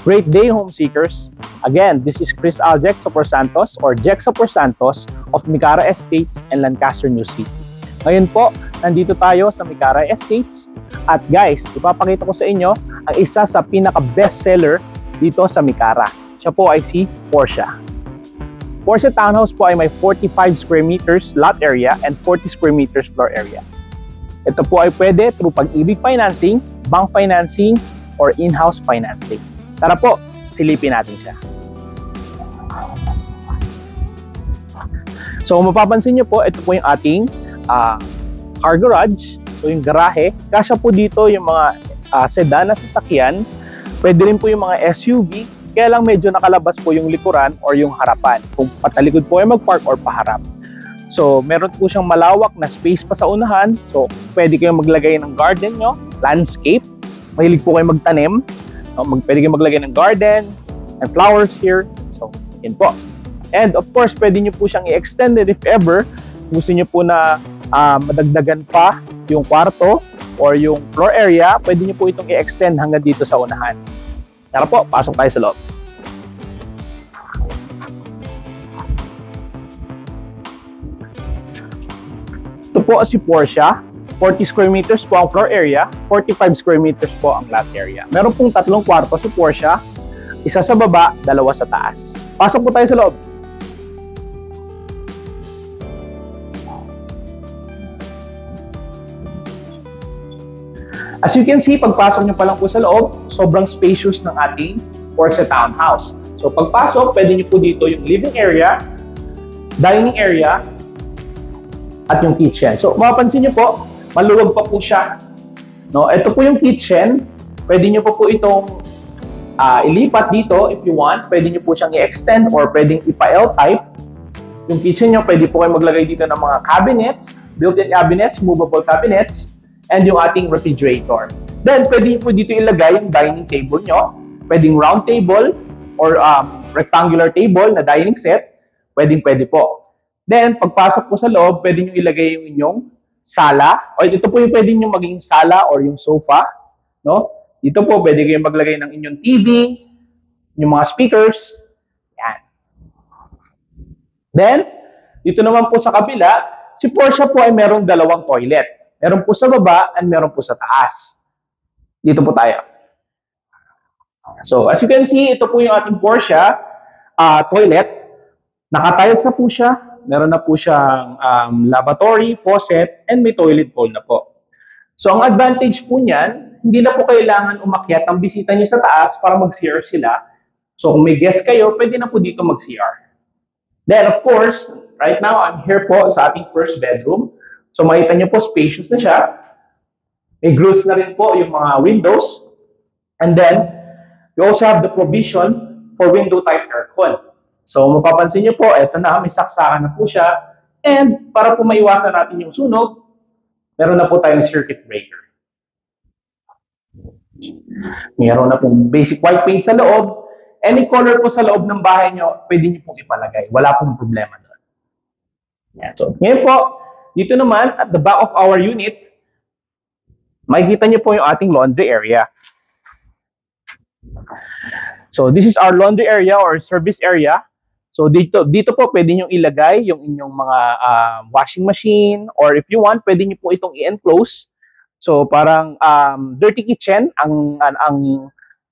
Great day, home seekers. Again, this is Chris Aljex Sopor Santos or Jex Sopor Santos of Mikara Estates and Lancaster, New City. Ngayon po, nandito tayo sa Mikara Estates at guys, ipapakita ko sa inyo ang isa sa pinaka-best seller dito sa Mikara. Siya po ay si Porsche. Porsche Townhouse po ay may 45 square meters lot area and 40 square meters floor area. Ito po ay pwede through pag-ibig financing, bank financing, or in-house financing. Tara po, silipin natin siya. So kung mapapansin nyo po, ito po yung ating ah, car garage. So yung garahe, kasya po dito yung mga ah, sedan na sasakyan. Pwede rin po yung mga SUV, kaya lang medyo nakalabas po yung likuran or yung harapan. Kung patalikod po ay mag-park or paharap. So, meron po siyang malawak na space pa sa unahan. So, pwede kayong maglagay ng garden nyo, landscape. Mahilig po kayo magtanim. No, mag, pwede kayong maglagay ng garden and flowers here. So, yun po. And of course, pwede nyo po siyang i-extend it if ever gusto nyo po na ah, madagdagan pa yung kwarto or yung floor area, pwede nyo po itong i-extend hanggang dito sa unahan. Tara po, pasok tayo sa loob. Ito po si Porsche. 40 square meters po ang floor area, 45 square meters po ang lot area. Meron pong tatlong kwarto si Porsche, isa sa baba, dalawa sa taas. Pasok po tayo sa loob. As you can see, pagpasok nyo pa lang po sa loob, sobrang spacious ng ating Porsche Townhouse. So pagpasok, pwede nyo po dito yung living area, dining area, at yung kitchen. So mapapansin nyo po, maluwag pa po siya. No, ito po yung kitchen. Pwede nyo po po itong ah, ilipat dito if you want. Pwede nyo po siyang i-extend or pwedeng ipa-L type. Yung kitchen nyo, pwede po kayo maglagay dito ng mga cabinets, built-in cabinets, movable cabinets, and yung ating refrigerator. Then, pwede nyo po dito ilagay yung dining table nyo. Pwedeng round table or um, rectangular table na dining set. Pwedeng pwede po. Then, pagpasok po sa loob, pwede nyo ilagay yung inyong sala. O ito po yung pwede nyo maging sala or yung sofa. No? Dito po, pwede kayong maglagay ng inyong TV, yung mga speakers. Yan. Then, dito naman po sa kabila, si Porsche po ay merong dalawang toilet. Meron po sa baba and meron po sa taas. Dito po tayo. So, as you can see, ito po yung ating Porsche ah, toilet. Nakatiles na po siya. Meron na po siyang um, lavatory, faucet, and may toilet bowl na po. So, ang advantage po niyan, hindi na po kailangan umakyat ang bisita niyo sa taas para mag-CR sila. So, kung may guest kayo, pwede na po dito mag-CR. Then, of course, right now, I'm here po sa ating first bedroom. So, makita niyo po, spacious na siya. May grills na rin po yung mga windows. And then, we also have the provision for window type aircon. So, mapapansin niyo po, eto na, may saksakan na po siya. And para po maiwasan natin yung sunog, meron na po tayong circuit breaker. Meron na pong basic white paint sa loob. Any color po sa loob ng bahay nyo, pwede nyo pong ipalagay. Wala pong problema doon. Yan. So, ngayon po, dito naman, at the back of our unit, makikita nyo po yung ating laundry area. So, this is our laundry area or service area. So, dito, dito po pwede nyo ilagay yung inyong mga ah, washing machine or if you want, pwede nyo po itong i-enclose. So, parang um, dirty kitchen ang, ang, ang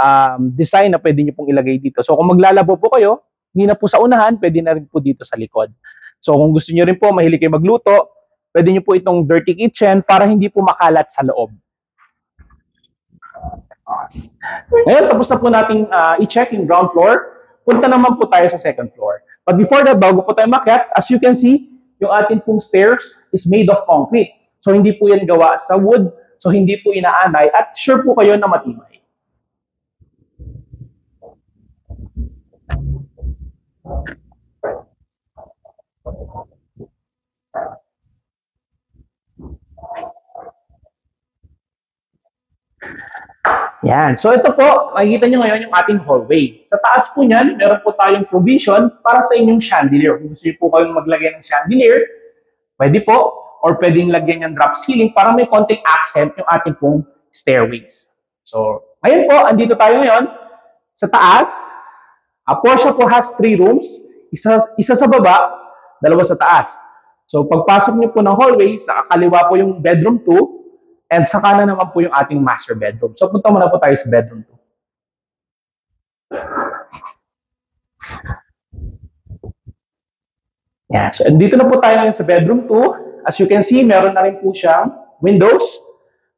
um, design na pwede nyo pong ilagay dito. So, kung maglalabo po kayo, hindi na po sa unahan, pwede na rin po dito sa likod. So, kung gusto nyo rin po, mahilig kayo magluto, pwede nyo po itong dirty kitchen para hindi po makalat sa loob. Ngayon, tapos na po natin ah, i-check yung ground floor. Punta naman po tayo sa second floor. But before that, bago po tayo makyat, as you can see, yung ating pong stairs is made of concrete. So, hindi po yan gawa sa wood. So, hindi po inaanay. At sure po kayo na matibay. Yan. So ito po, makikita nyo ngayon yung ating hallway. Sa taas po niyan, meron po tayong provision para sa inyong chandelier. Kung gusto po kayong maglagay ng chandelier, pwede po. Or pwedeng lagyan ng drop ceiling para may konting accent yung ating pong stairways. So, ngayon po, andito tayo ngayon. sa taas, a Porsche po has three rooms. Isa, isa sa baba, dalawa sa taas. So pagpasok niyo po ng hallway, sa kaliwa po yung bedroom 2, and sa kanan naman po yung ating master bedroom. So punta muna po tayo sa bedroom 2. Yeah, so dito na po tayo ngayon sa bedroom 2. As you can see, meron na rin po siyang windows,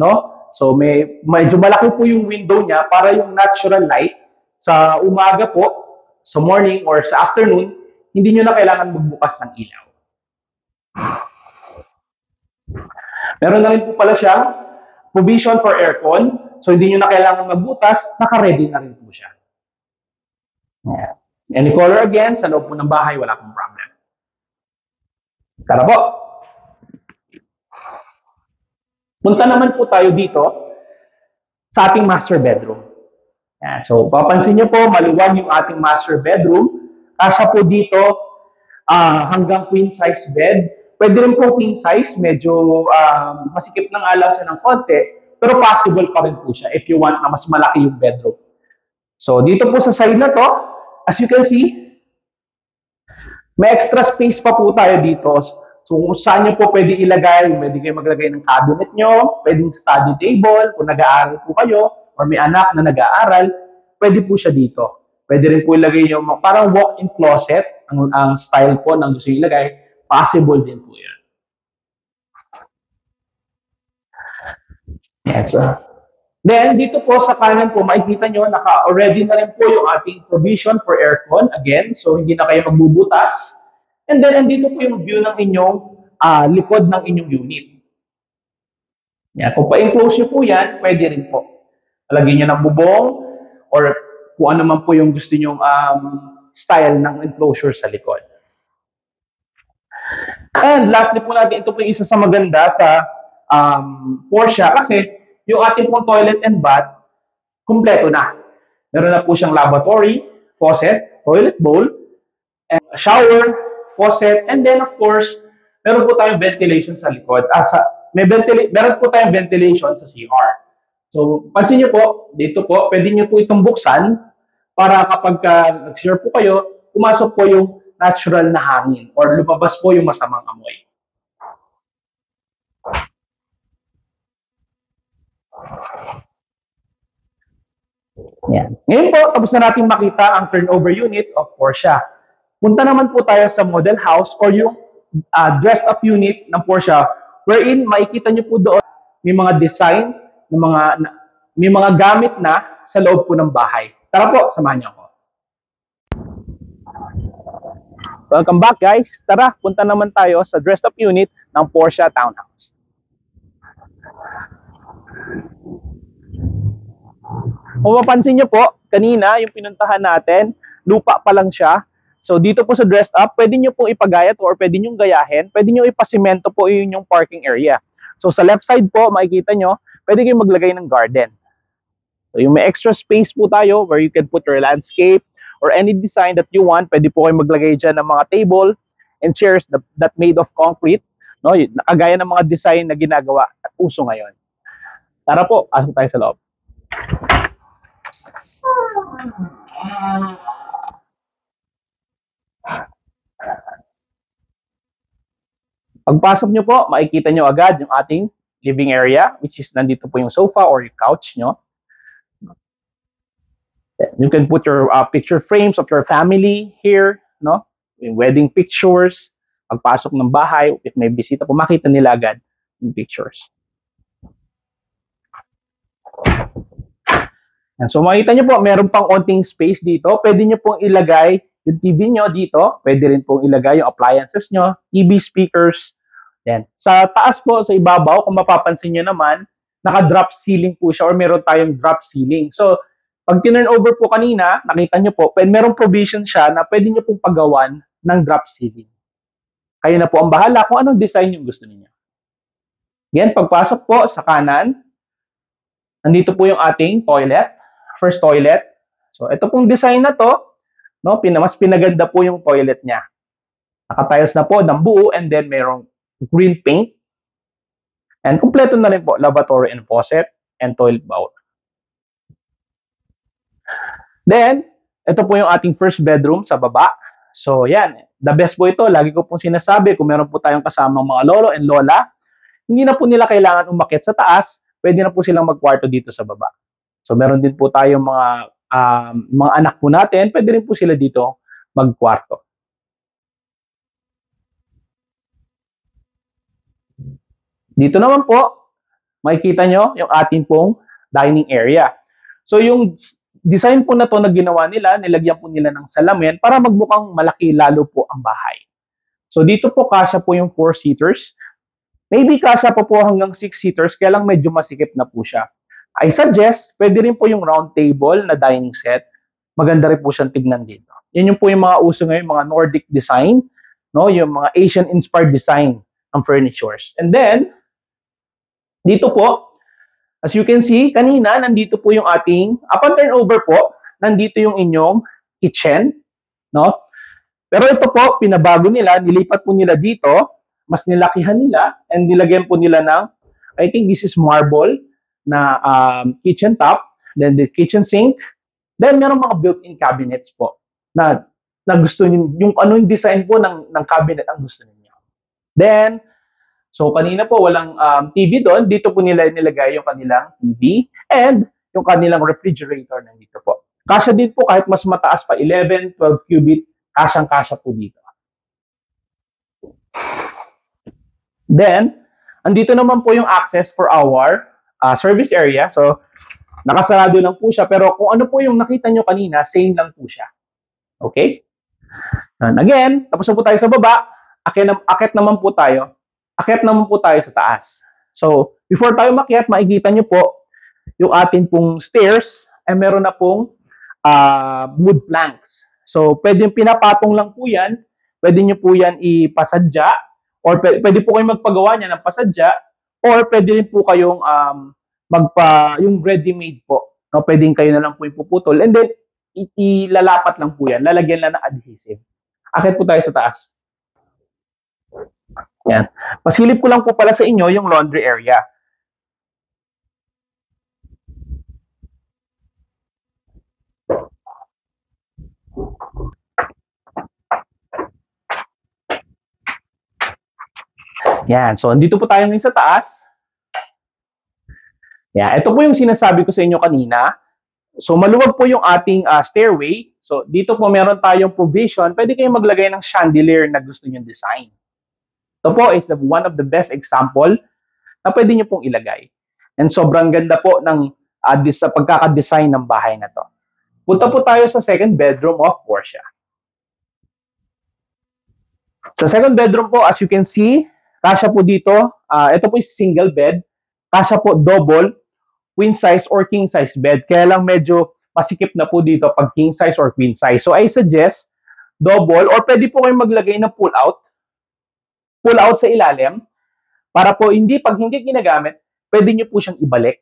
no? So may medyo malaki po yung window niya para yung natural light sa umaga po, sa morning or sa afternoon, hindi niyo na kailangan magbukas ng ilaw. Meron na rin po pala siyang provision for aircon. So hindi niyo na kailangan magbutas, naka-ready na rin po siya. Yeah. Any color again, sa loob po ng bahay, wala pong problem. Tara po. Punta naman po tayo dito sa ating master bedroom. Yan. So, papansin niyo po, maluwag yung ating master bedroom. Kasya po dito ah, hanggang queen size bed. Pwede rin po king size, medyo um, masikip na nga lang siya ng konti, pero possible pa rin po siya if you want na mas malaki yung bedroom. So, dito po sa side na to, as you can see, may extra space pa po tayo dito. So, kung saan nyo po pwede ilagay, pwede kayo maglagay ng cabinet nyo, pwedeng study table, kung nag-aaral po kayo, or may anak na nag-aaral, pwede po siya dito. Pwede rin po ilagay nyo, parang walk-in closet, ang, ang style po ng gusto ilagay, possible din po yan. Yes. Then, dito po sa kanan po, makikita nyo, naka-already na rin po yung ating provision for aircon. Again, so hindi na kayo magbubutas. And then, andito po yung view ng inyong ah, likod ng inyong unit. Yan. Kung pa-enclose nyo po yan, pwede rin po. Lagyan nyo ng bubong or kung ano man po yung gusto nyong um, style ng enclosure sa likod. And lastly po natin, ito po yung isa sa maganda sa um, Porsche kasi yung ating pong toilet and bath, kumpleto na. Meron na po siyang lavatory, faucet, toilet bowl, and shower, faucet, and then of course, meron po tayong ventilation sa likod. Ah, sa, may ventila- meron po tayong ventilation sa CR. So, pansin niyo po, dito po, pwede niyo po itong buksan para kapag ka nag-share po kayo, pumasok po yung natural na hangin or lumabas po yung masamang amoy. Yan. Ngayon po, tapos na natin makita ang turnover unit of Porsche. Punta naman po tayo sa model house or yung uh, dressed up unit ng Porsche wherein makikita nyo po doon may mga design ng mga may mga gamit na sa loob po ng bahay. Tara po, samahan niyo ako. Welcome back guys. Tara, punta naman tayo sa dressed up unit ng Porsche Townhouse. Kung mapansin nyo po, kanina yung pinuntahan natin, lupa pa lang siya. So dito po sa dressed up, pwede nyo pong ipagayat or pwede nyo gayahin, pwede nyo ipasimento po yun yung parking area. So sa left side po, makikita nyo, pwede kayong maglagay ng garden. So yung may extra space po tayo where you can put your landscape or any design that you want, pwede po kayong maglagay dyan ng mga table and chairs that, that made of concrete, no? Nakagaya ng mga design na ginagawa at uso ngayon. Tara po, asok tayo sa loob. Pagpasok nyo po, makikita nyo agad yung ating living area, which is nandito po yung sofa or yung couch nyo. You can put your uh, picture frames of your family here, no? Yung wedding pictures. Pagpasok ng bahay, if may bisita po, makita nila agad yung pictures. And so makita nyo po, meron pang onting space dito. Pwede nyo pong ilagay yung TV nyo dito. Pwede rin pong ilagay yung appliances nyo, TV speakers. Yan. Sa taas po, sa ibabaw, kung mapapansin nyo naman, naka-drop ceiling po siya or meron tayong drop ceiling. So, pag tinurn over po kanina, nakita nyo po, merong provision siya na pwede nyo pong pagawan ng drop ceiling. Kayo na po ang bahala kung anong design yung gusto niyo. Yan, pagpasok po sa kanan, nandito po yung ating toilet, first toilet. So, ito pong design na to, no, pina, mas pinaganda po yung toilet niya. Nakatiles na po ng buo and then merong green paint. And kumpleto na rin po, lavatory and faucet and toilet bowl. Then, ito po yung ating first bedroom sa baba. So, yan. The best po ito. Lagi ko pong sinasabi, kung meron po tayong kasamang mga lolo and lola, hindi na po nila kailangan umakyat sa taas. Pwede na po silang magkwarto dito sa baba. So, meron din po tayong mga um, mga anak po natin. Pwede rin po sila dito magkwarto. Dito naman po, makikita nyo yung ating pong dining area. So yung design po na to na ginawa nila, nilagyan po nila ng salamin para magmukhang malaki lalo po ang bahay. So dito po kasya po yung 4 seaters. Maybe kasya pa po hanggang 6 seaters, kaya lang medyo masikip na po siya. I suggest, pwede rin po yung round table na dining set. Maganda rin po siyang tignan dito. Yan yung po yung mga uso ngayon, mga Nordic design, no? yung mga Asian-inspired design ng furnitures. And then, dito po, as you can see, kanina, nandito po yung ating, upon turnover po, nandito yung inyong kitchen, no? Pero ito po, pinabago nila, nilipat po nila dito, mas nilakihan nila, and nilagyan po nila ng, I think this is marble, na um, kitchen top, then the kitchen sink, then meron mga built-in cabinets po, na, na gusto niyo, yung ano yung design po ng, ng cabinet ang gusto niyo. Then, So kanina po walang um, TV doon, dito po nila nilagay yung kanilang TV and yung kanilang refrigerator nandito po. Kasya din po kahit mas mataas pa 11, 12 cubit, kasyang-kasya po dito. Then, andito naman po yung access for our uh, service area. So, nakasarado lang po siya. Pero kung ano po yung nakita nyo kanina, same lang po siya. Okay? And again, tapos po tayo sa baba. Akit, akit naman po tayo akyat naman po tayo sa taas. So, before tayo makyat, makikita nyo po yung ating pong stairs ay meron na pong uh, wood planks. So, pwede yung pinapatong lang po yan. Pwede nyo po yan ipasadya or pwede, pwede po kayong magpagawa niya ng pasadya or pwede rin po kayong um, magpa, yung ready-made po. No, pwedeng kayo na lang po ipuputol and then ilalapat lang po yan. Lalagyan lang ng adhesive. Akit po tayo sa taas. Yan. Pasilip ko lang po pala sa inyo yung laundry area. Yan. So, andito po tayo ngayon sa taas. Yan. Ito po yung sinasabi ko sa inyo kanina. So, maluwag po yung ating uh, stairway. So, dito po meron tayong provision. Pwede kayong maglagay ng chandelier na gusto nyo design. Ito po is the, one of the best example na pwede nyo pong ilagay. And sobrang ganda po ng uh, sa pagkakadesign ng bahay na to. Punta po tayo sa second bedroom of Portia. Sa second bedroom po, as you can see, kasya po dito, uh, ito po is single bed, kasya po double, queen size or king size bed. Kaya lang medyo masikip na po dito pag king size or queen size. So I suggest double or pwede po kayong maglagay ng pull out pull out sa ilalim para po hindi, pag hindi ginagamit, pwede nyo po siyang ibalik.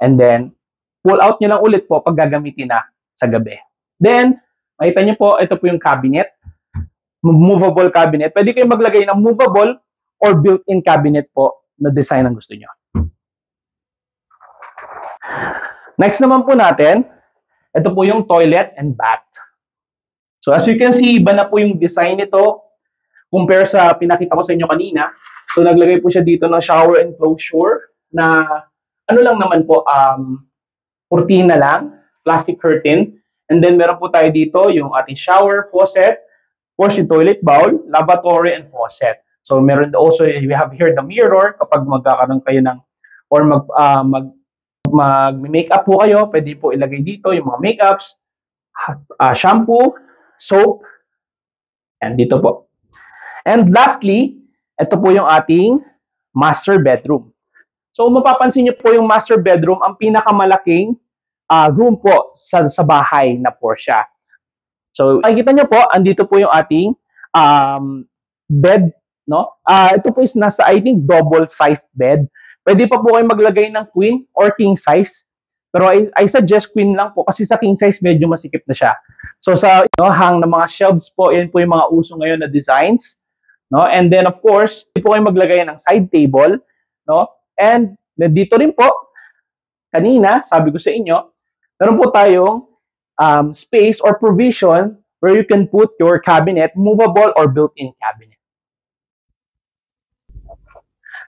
And then, pull out nyo lang ulit po pag gagamitin na sa gabi. Then, makita nyo po, ito po yung cabinet. Movable cabinet. Pwede kayong maglagay ng movable or built-in cabinet po na design ang gusto nyo. Next naman po natin, ito po yung toilet and bath. So as you can see, iba na po yung design nito compare sa pinakita ko sa inyo kanina. So naglagay po siya dito ng shower enclosure na ano lang naman po, um, kurtina lang, plastic curtain. And then meron po tayo dito yung ating shower, faucet, yung toilet bowl, lavatory, and faucet. So meron also, we have here the mirror kapag magkakaroon kayo ng, or mag, uh, mag, mag-makeup po kayo, pwede po ilagay dito yung mga makeups, uh, shampoo, soap, and dito po. And lastly, ito po yung ating master bedroom. So mapapansin niyo po yung master bedroom, ang pinakamalaking uh, room po sa, sa bahay na Porsche. So makikita niyo po, andito po yung ating um, bed, no? Uh, ito po is nasa, I think, double-sized bed. Pwede pa po kayo maglagay ng queen or king size. Pero I, I suggest queen lang po kasi sa king size medyo masikip na siya. So sa you know, hang ng mga shelves po, yan po yung mga uso ngayon na designs. No? And then of course, hindi po kayo maglagay ng side table, no? And dito rin po, kanina, sabi ko sa inyo, meron po tayong um, space or provision where you can put your cabinet, movable or built-in cabinet.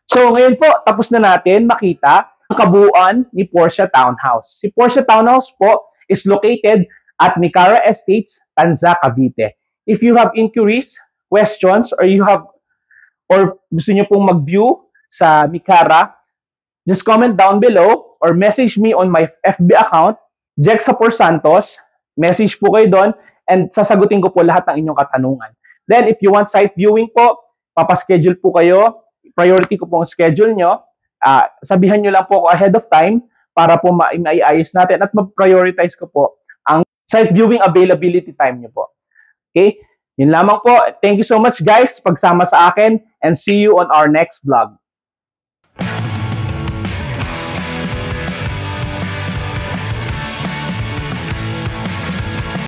So ngayon po, tapos na natin makita ang kabuuan ni Porsche Townhouse. Si Porsche Townhouse po is located at Nicara Estates, Tanza, Cavite. If you have inquiries, questions, or you have or gusto niyo pong mag-view sa Mikara, just comment down below or message me on my FB account, Jexapor Santos. Message po kayo doon and sasagutin ko po lahat ng inyong katanungan. Then, if you want site viewing po, papaschedule po kayo. Priority ko po ang schedule nyo. Ah, sabihan nyo lang po ako ahead of time para po ma- maiayos natin at mag-prioritize ko po ang site viewing availability time nyo po. Okay? Yun lamang po. Thank you so much guys pagsama sa akin and see you on our next vlog.